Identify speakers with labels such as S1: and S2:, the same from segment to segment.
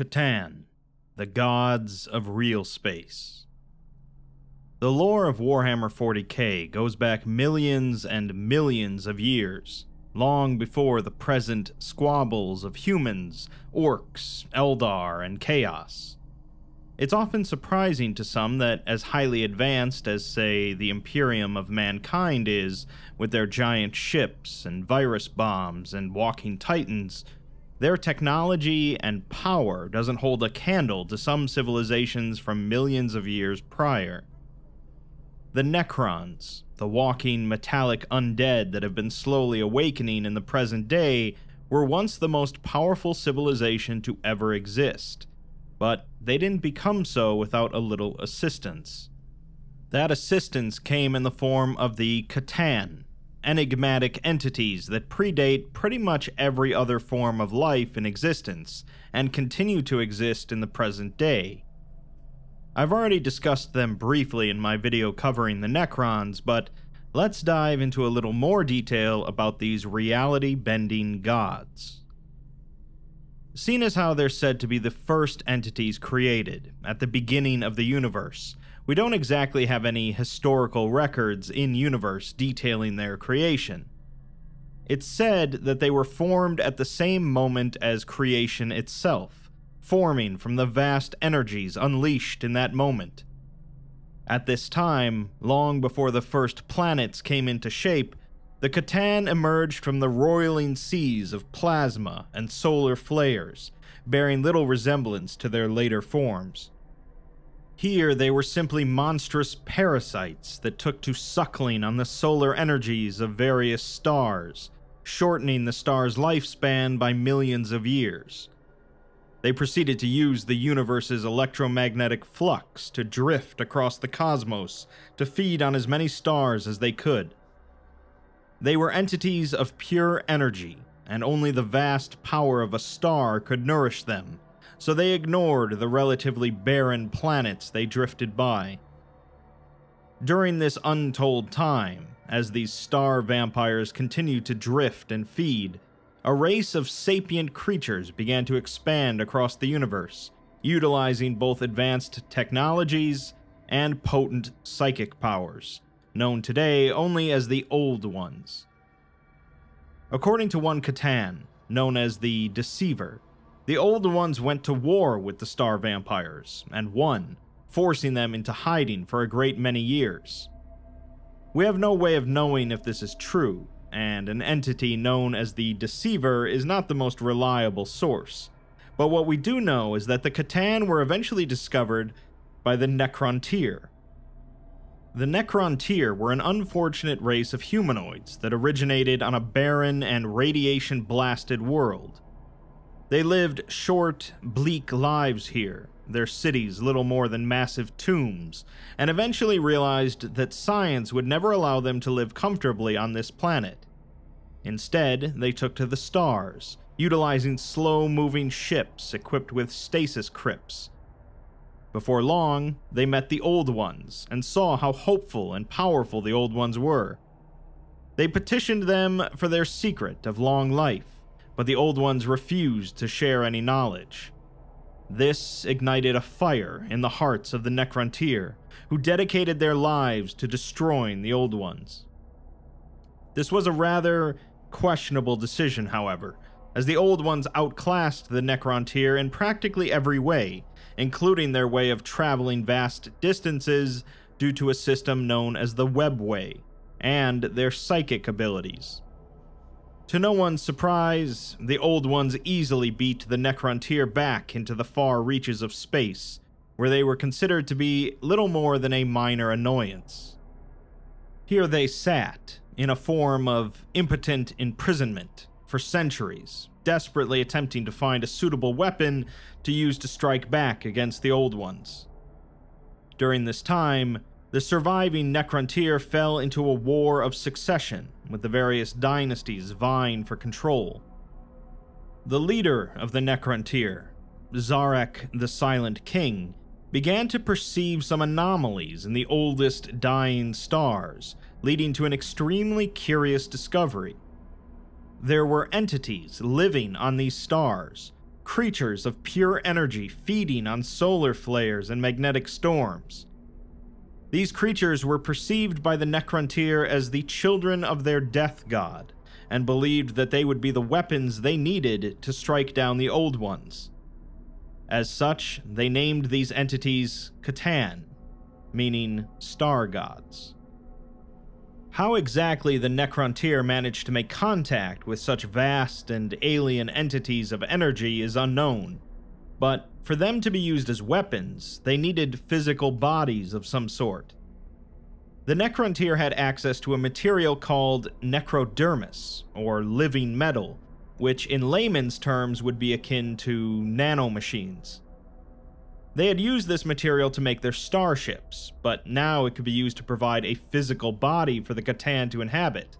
S1: C'tan, the gods of real space. The lore of Warhammer 40k goes back millions and millions of years, long before the present squabbles of humans, orcs, Eldar, and Chaos. It's often surprising to some that, as highly advanced as, say, the Imperium of Mankind is, with their giant ships and virus bombs and walking titans, their technology and power doesn't hold a candle to some civilizations from millions of years prior. The Necrons, the walking metallic undead that have been slowly awakening in the present day, were once the most powerful civilization to ever exist, but they didn't become so without a little assistance. That assistance came in the form of the C'tan, enigmatic entities that predate pretty much every other form of life in existence and continue to exist in the present day. I've already discussed them briefly in my video covering the Necrons, but let's dive into a little more detail about these reality bending gods. Seen as how they're said to be the first entities created at the beginning of the universe, we don't exactly have any historical records in universe detailing their creation. It's said that they were formed at the same moment as creation itself, forming from the vast energies unleashed in that moment. At this time, long before the first planets came into shape, the C'tan emerged from the roiling seas of plasma and solar flares, bearing little resemblance to their later forms. Here, they were simply monstrous parasites that took to suckling on the solar energies of various stars, shortening the star's lifespan by millions of years. They proceeded to use the universe's electromagnetic flux to drift across the cosmos to feed on as many stars as they could. They were entities of pure energy, and only the vast power of a star could nourish them so they ignored the relatively barren planets they drifted by. During this untold time, as these star vampires continued to drift and feed, a race of sapient creatures began to expand across the universe, utilizing both advanced technologies and potent psychic powers, known today only as the Old Ones. According to one C'tan, known as the Deceiver, the Old Ones went to war with the Star Vampires, and won, forcing them into hiding for a great many years. We have no way of knowing if this is true, and an entity known as the Deceiver is not the most reliable source. But what we do know is that the C'tan were eventually discovered by the Necrontyr. The Necrontyr were an unfortunate race of humanoids that originated on a barren and radiation blasted world. They lived short, bleak lives here, their cities little more than massive tombs, and eventually realized that science would never allow them to live comfortably on this planet. Instead, they took to the stars, utilizing slow moving ships equipped with stasis crypts. Before long, they met the Old Ones and saw how hopeful and powerful the Old Ones were. They petitioned them for their secret of long life but the Old Ones refused to share any knowledge. This ignited a fire in the hearts of the Necrontyr, who dedicated their lives to destroying the Old Ones. This was a rather questionable decision, however, as the Old Ones outclassed the Necrontyr in practically every way, including their way of traveling vast distances due to a system known as the Webway, and their psychic abilities. To no one's surprise, the Old Ones easily beat the Necrontyr back into the far reaches of space, where they were considered to be little more than a minor annoyance. Here they sat, in a form of impotent imprisonment, for centuries, desperately attempting to find a suitable weapon to use to strike back against the Old Ones. During this time, the surviving Necrontyr fell into a war of succession, with the various dynasties vying for control. The leader of the Necrontyr, Szarekh the Silent King, began to perceive some anomalies in the oldest dying stars, leading to an extremely curious discovery. There were entities living on these stars, creatures of pure energy feeding on solar flares and magnetic storms. These creatures were perceived by the Necrontyr as the children of their death god, and believed that they would be the weapons they needed to strike down the Old Ones. As such, they named these entities C'tan, meaning star gods. How exactly the Necrontyr managed to make contact with such vast and alien entities of energy is unknown, but for them to be used as weapons, they needed physical bodies of some sort. The Necrontyr had access to a material called necrodermis, or living metal, which in layman's terms would be akin to nanomachines. They had used this material to make their starships, but now it could be used to provide a physical body for the C'tan to inhabit.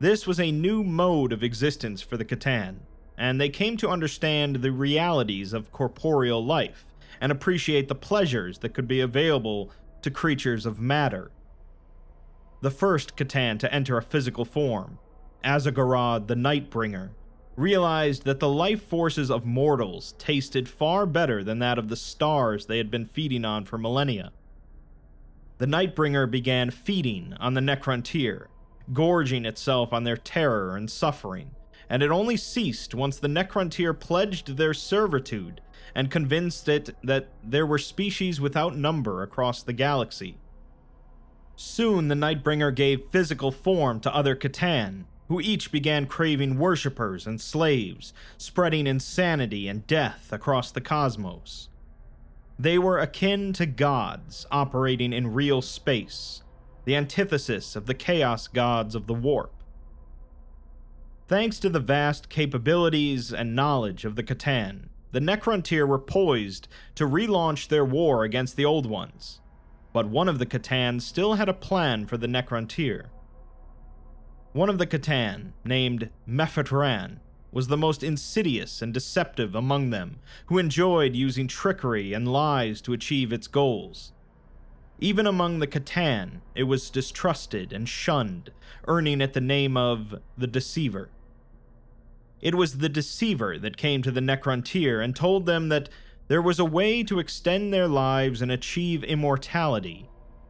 S1: This was a new mode of existence for the C'tan, and they came to understand the realities of corporeal life and appreciate the pleasures that could be available to creatures of matter. The first C'tan to enter a physical form, Aza'gorod the Nightbringer, realized that the life forces of mortals tasted far better than that of the stars they had been feeding on for millennia. The Nightbringer began feeding on the Necrontyr, gorging itself on their terror and suffering, and it only ceased once the Necrontyr pledged their servitude and convinced it that there were species without number across the galaxy. Soon the Nightbringer gave physical form to other C'tan, who each began craving worshippers and slaves, spreading insanity and death across the cosmos. They were akin to gods operating in real space, the antithesis of the chaos gods of the warp. Thanks to the vast capabilities and knowledge of the C'tan, the Necrontyr were poised to relaunch their war against the Old Ones. But one of the C'tan still had a plan for the Necrontyr. One of the C'tan, named Mephet'ran, was the most insidious and deceptive among them, who enjoyed using trickery and lies to achieve its goals. Even among the C'tan, it was distrusted and shunned, earning it the name of the Deceiver. It was the Deceiver that came to the Necrontyr and told them that there was a way to extend their lives and achieve immortality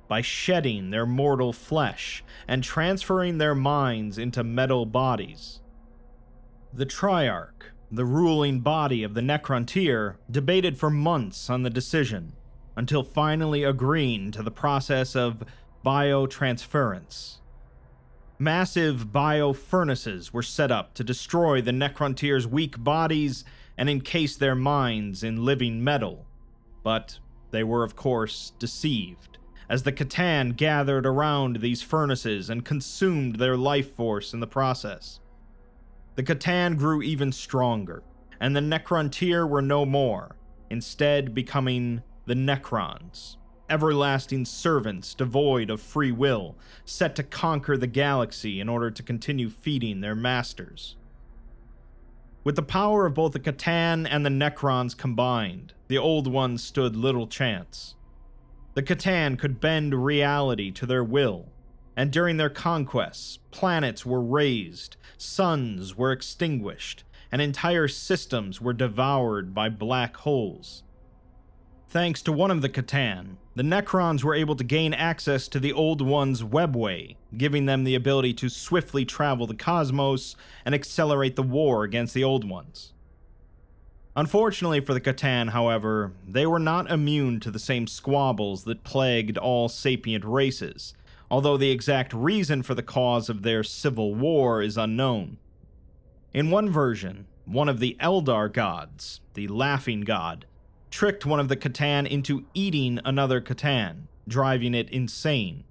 S1: by shedding their mortal flesh and transferring their minds into metal bodies. The Triarch, the ruling body of the Necrontyr, debated for months on the decision, until finally agreeing to the process of biotransference. Massive bio furnaces were set up to destroy the Necrontyr's weak bodies and encase their minds in living metal, but they were, of course, deceived as the C'tan gathered around these furnaces and consumed their life force in the process. The C'tan grew even stronger, and the Necrontyr were no more, instead becoming the Necrons, everlasting servants devoid of free will, set to conquer the galaxy in order to continue feeding their masters. With the power of both the C'tan and the Necrons combined, the Old Ones stood little chance. The C'tan could bend reality to their will, and during their conquests, planets were razed, suns were extinguished, and entire systems were devoured by black holes. Thanks to one of the C'tan, the Necrons were able to gain access to the Old One's webway, giving them the ability to swiftly travel the cosmos and accelerate the war against the Old Ones. Unfortunately for the C'tan, however, they were not immune to the same squabbles that plagued all sapient races, although the exact reason for the cause of their civil war is unknown. In one version, one of the Eldar gods, the Laughing God, tricked one of the C'tan into eating another C'tan, driving it insane.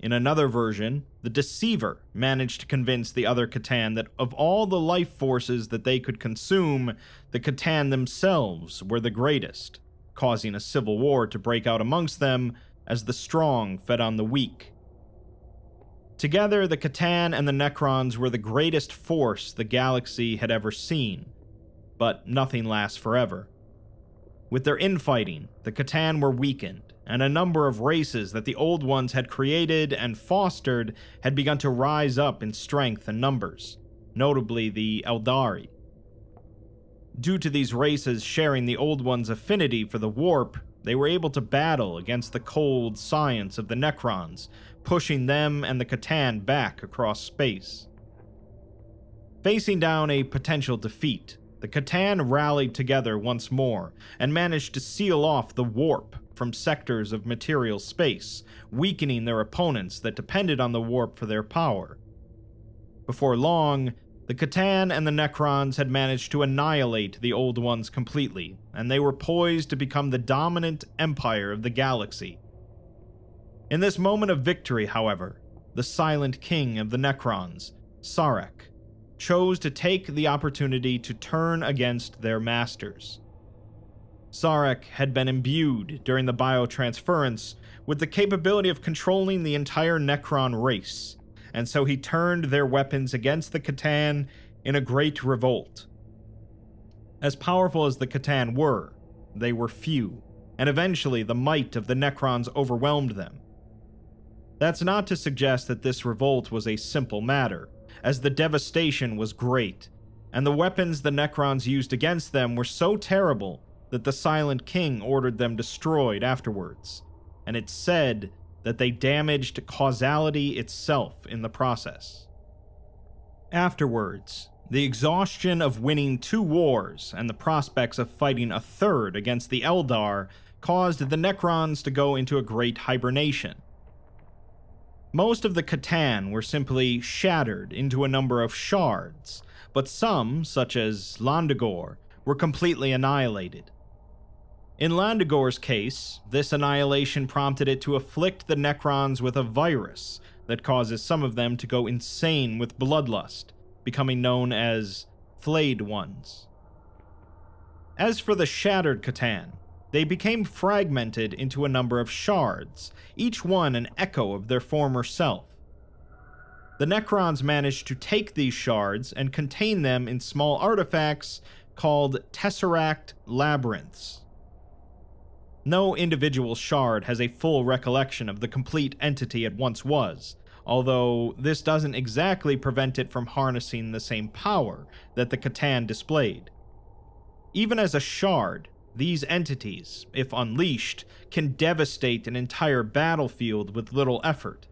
S1: In another version, the Deceiver managed to convince the other C'tan that of all the life forces that they could consume, the C'tan themselves were the greatest, causing a civil war to break out amongst them as the strong fed on the weak. Together, the C'tan and the Necrons were the greatest force the galaxy had ever seen, but nothing lasts forever. With their infighting, the C'tan were weakened, and a number of races that the Old Ones had created and fostered had begun to rise up in strength and numbers, notably the Eldari. Due to these races sharing the Old One's affinity for the warp, they were able to battle against the cold science of the Necrons, pushing them and the C'tan back across space. Facing down a potential defeat, the C'tan rallied together once more and managed to seal off the warp from sectors of material space, weakening their opponents that depended on the warp for their power. Before long, the C'tan and the Necrons had managed to annihilate the Old Ones completely, and they were poised to become the dominant empire of the galaxy. In this moment of victory, however, the Silent King of the Necrons, Szarekh, chose to take the opportunity to turn against their masters. Szarekh had been imbued during the biotransference with the capability of controlling the entire Necron race, and so he turned their weapons against the C'tan in a great revolt. As powerful as the C'tan were, they were few, and eventually the might of the Necrons overwhelmed them. That's not to suggest that this revolt was a simple matter, as the devastation was great, and the weapons the Necrons used against them were so terrible that the Silent King ordered them destroyed afterwards, and it's said that they damaged causality itself in the process. Afterwards, the exhaustion of winning two wars and the prospects of fighting a third against the Eldar caused the Necrons to go into a great hibernation. Most of the C'tan were simply shattered into a number of shards, but some, such as Llandu'gor, were completely annihilated. In Llandu'gor's case, this annihilation prompted it to afflict the Necrons with a virus that causes some of them to go insane with bloodlust, becoming known as Flayed Ones. As for the Shattered C'tan, they became fragmented into a number of shards, each one an echo of their former self. The Necrons managed to take these shards and contain them in small artifacts called Tesseract Labyrinths. No individual shard has a full recollection of the complete entity it once was, although this doesn't exactly prevent it from harnessing the same power that the C'tan displayed. Even as a shard, these entities, if unleashed, can devastate an entire battlefield with little effort.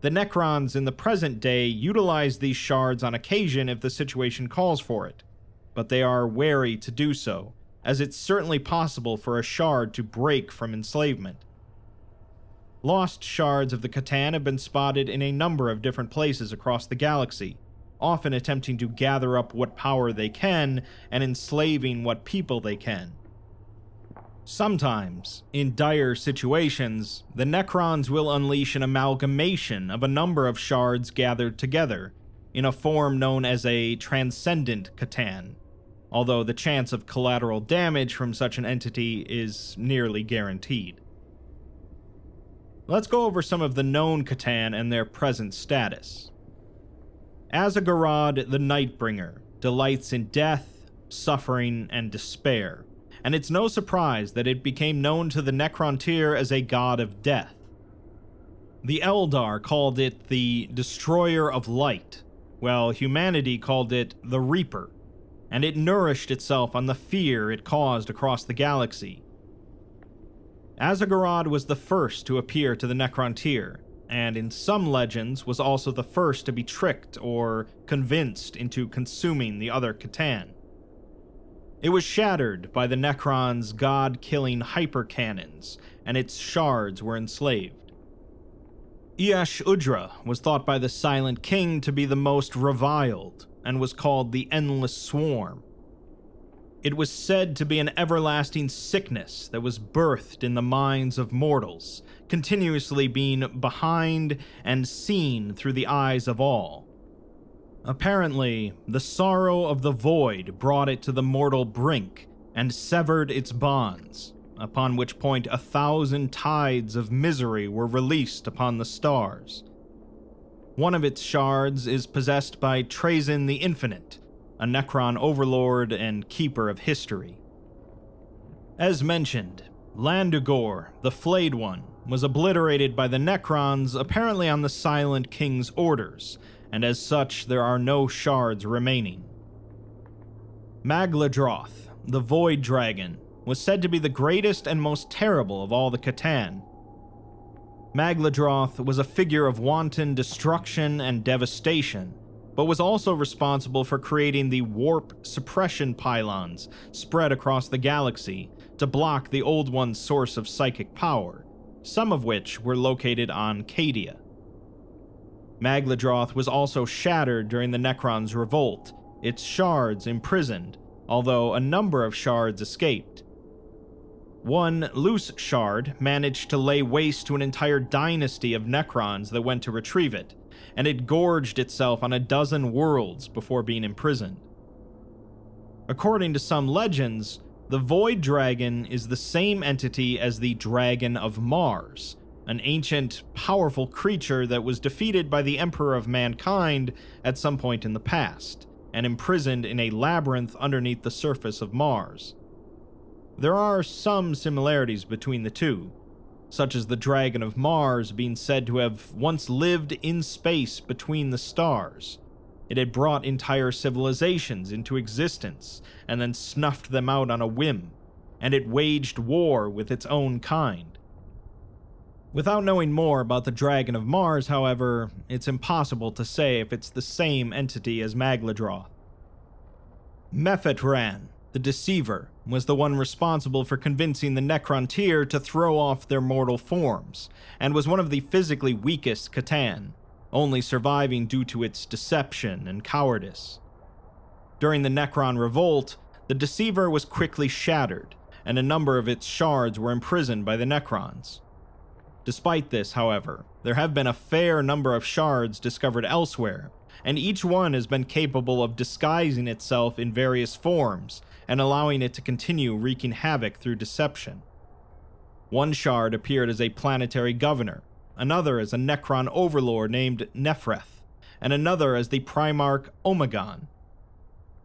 S1: The Necrons in the present day utilize these shards on occasion if the situation calls for it, but they are wary to do so, as it's certainly possible for a shard to break from enslavement. Lost shards of the C'tan have been spotted in a number of different places across the galaxy, often attempting to gather up what power they can and enslaving what people they can. Sometimes, in dire situations, the Necrons will unleash an amalgamation of a number of shards gathered together, in a form known as a transcendent C'tan, although the chance of collateral damage from such an entity is nearly guaranteed. Let's go over some of the known C'tan and their present status. Aza'gorod the Nightbringer delights in death, suffering, and despair, and it's no surprise that it became known to the Necrontyr as a god of death. The Eldar called it the Destroyer of Light, while humanity called it the Reaper, and it nourished itself on the fear it caused across the galaxy. Aza'gorod was the first to appear to the Necrontyr, and in some legends was also the first to be tricked or convinced into consuming the other C'tan. It was shattered by the Necron's god-killing hypercannons, and its shards were enslaved. Iash'uddra was thought by the Silent King to be the most reviled, and was called the Endless Swarm. It was said to be an everlasting sickness that was birthed in the minds of mortals, continuously being behind and seen through the eyes of all. Apparently, the sorrow of the void brought it to the mortal brink and severed its bonds, upon which point a thousand tides of misery were released upon the stars. One of its shards is possessed by Trazyn the Infinite, a Necron overlord and keeper of history. As mentioned, Llandu'gor, the Flayed One, was obliterated by the Necrons apparently on the Silent King's orders, and as such there are no shards remaining. Mag'ladroth, the Void Dragon, was said to be the greatest and most terrible of all the C'tan. Mag'ladroth was a figure of wanton destruction and devastation, but was also responsible for creating the warp suppression pylons spread across the galaxy to block the Old One's source of psychic power, some of which were located on Cadia. Mag'ladroth was also shattered during the Necron's revolt, its shards imprisoned, although a number of shards escaped. One loose shard managed to lay waste to an entire dynasty of Necrons that went to retrieve it, and it gorged itself on a dozen worlds before being imprisoned. According to some legends, the Void Dragon is the same entity as the Dragon of Mars, an ancient, powerful creature that was defeated by the Emperor of Mankind at some point in the past, and imprisoned in a labyrinth underneath the surface of Mars. There are some similarities between the two, such as the Dragon of Mars being said to have once lived in space between the stars. It had brought entire civilizations into existence and then snuffed them out on a whim, and it waged war with its own kind. Without knowing more about the Dragon of Mars, however, it's impossible to say if it's the same entity as Mag'ladroth. Mephet'ran, the Deceiver, was the one responsible for convincing the Necrontyr to throw off their mortal forms, and was one of the physically weakest C'tan, only surviving due to its deception and cowardice. During the Necron Revolt, the Deceiver was quickly shattered, and a number of its shards were imprisoned by the Necrons. Despite this, however, there have been a fair number of shards discovered elsewhere, and each one has been capable of disguising itself in various forms and allowing it to continue wreaking havoc through deception. One shard appeared as a planetary governor, another as a Necron overlord named Nephreth, and another as the Primarch Omegon.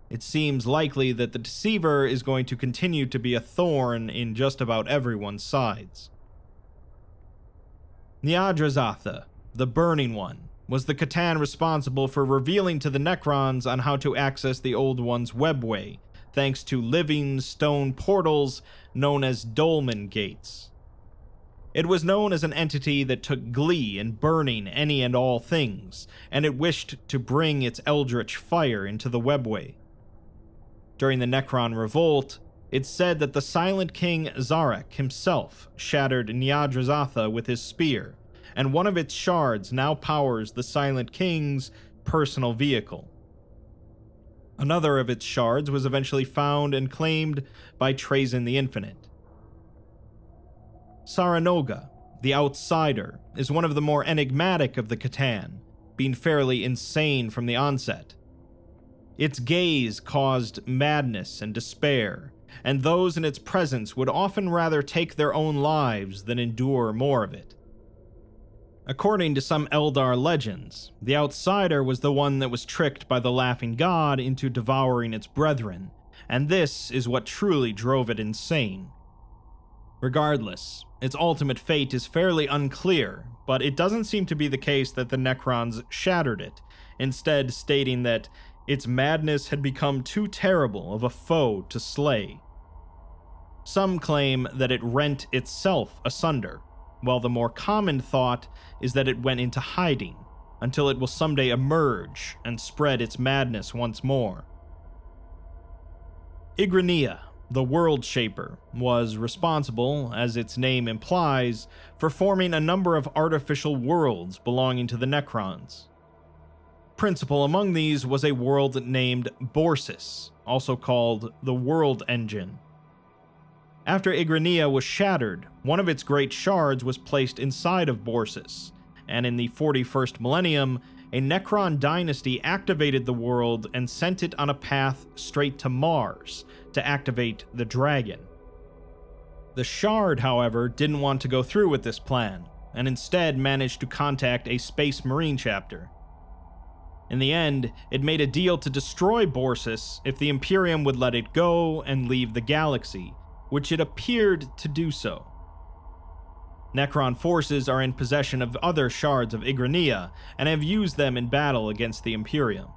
S1: It seems likely that the Deceiver is going to continue to be a thorn in just about everyone's sides. Nyadra'zatha, the Burning One, was the C'tan responsible for revealing to the Necrons on how to access the Old One's webway thanks to living stone portals known as Dolmen Gates. It was known as an entity that took glee in burning any and all things, and it wished to bring its eldritch fire into the webway. During the Necron Revolt, it's said that the Silent King Szarekh himself shattered Nyadra'zatha with his spear, and one of its shards now powers the Silent King's personal vehicle. Another of its shards was eventually found and claimed by Trazyn the Infinite. Tsara'noga, the Outsider, is one of the more enigmatic of the C'tan, being fairly insane from the onset. Its gaze caused madness and despair, and those in its presence would often rather take their own lives than endure more of it. According to some Eldar legends, the Outsider was the one that was tricked by the Laughing God into devouring its brethren, and this is what truly drove it insane. Regardless, its ultimate fate is fairly unclear, but it doesn't seem to be the case that the Necrons shattered it, instead, stating that its madness had become too terrible of a foe to slay. Some claim that it rent itself asunder, while the more common thought is that it went into hiding until it will someday emerge and spread its madness once more. Yggra'nya, the World Shaper, was responsible, as its name implies, for forming a number of artificial worlds belonging to the Necrons. Principal among these was a world named Borsis, also called the World Engine, after Yggra'nya was shattered, one of its great shards was placed inside of Borsis, and in the 41st millennium, a Necron dynasty activated the world and sent it on a path straight to Mars to activate the dragon. The Shard, however, didn't want to go through with this plan, and instead managed to contact a Space Marine chapter. In the end, it made a deal to destroy Borsis if the Imperium would let it go and leave the galaxy, which it appeared to do so. Necron forces are in possession of other shards of Yggra'nya and have used them in battle against the Imperium.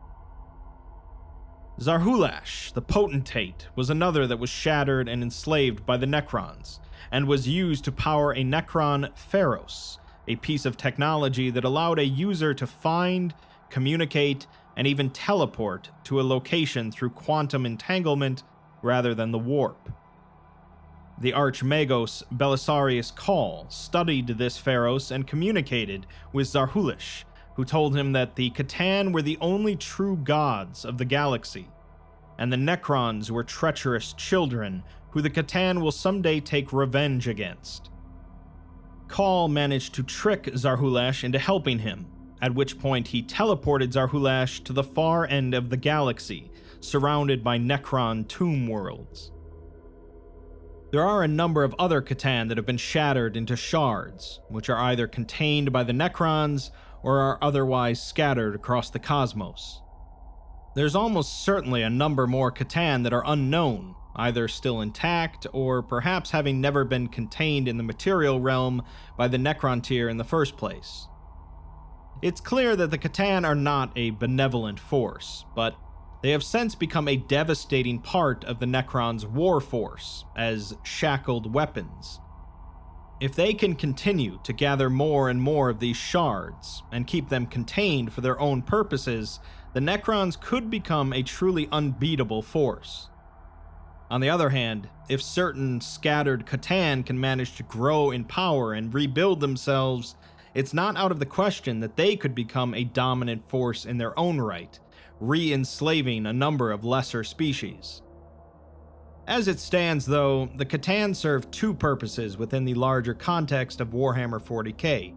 S1: Zarhulash, the potentate, was another that was shattered and enslaved by the Necrons, and was used to power a Necron Pharos, a piece of technology that allowed a user to find, communicate, and even teleport to a location through quantum entanglement rather than the warp. The Archmagos Belisarius Cawl studied this Pharos and communicated with Zarhulash, who told him that the C'tan were the only true gods of the galaxy, and the Necrons were treacherous children who the C'tan will someday take revenge against. Cawl managed to trick Zarhulash into helping him, at which point he teleported Zarhulash to the far end of the galaxy, surrounded by Necron tomb worlds. There are a number of other C'tan that have been shattered into shards, which are either contained by the Necrons or are otherwise scattered across the cosmos. There's almost certainly a number more C'tan that are unknown, either still intact or perhaps having never been contained in the material realm by the Necrontyr in the first place. It's clear that the C'tan are not a benevolent force, but they have since become a devastating part of the Necron's war force as shackled weapons. If they can continue to gather more and more of these shards and keep them contained for their own purposes, the Necrons could become a truly unbeatable force. On the other hand, if certain scattered C'tan can manage to grow in power and rebuild themselves, it's not out of the question that they could become a dominant force in their own right, re enslaving a number of lesser species. As it stands, though, the C'tan serve two purposes within the larger context of Warhammer 40k.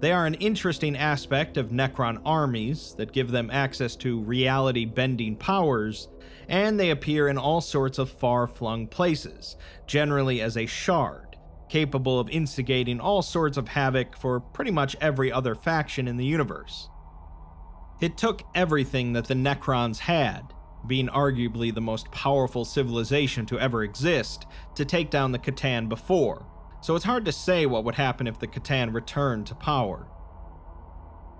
S1: They are an interesting aspect of Necron armies that give them access to reality bending powers, and they appear in all sorts of far flung places, generally as a shard capable of instigating all sorts of havoc for pretty much every other faction in the universe. It took everything that the Necrons had, being arguably the most powerful civilization to ever exist, to take down the C'tan before, so it's hard to say what would happen if the C'tan returned to power.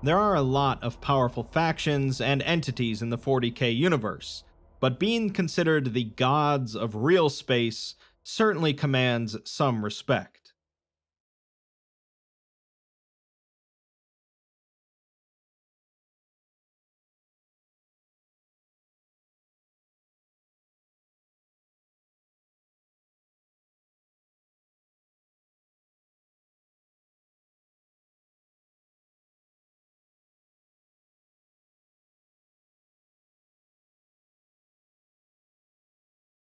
S1: There are a lot of powerful factions and entities in the 40k universe, but being considered the gods of real space certainly commands some respect.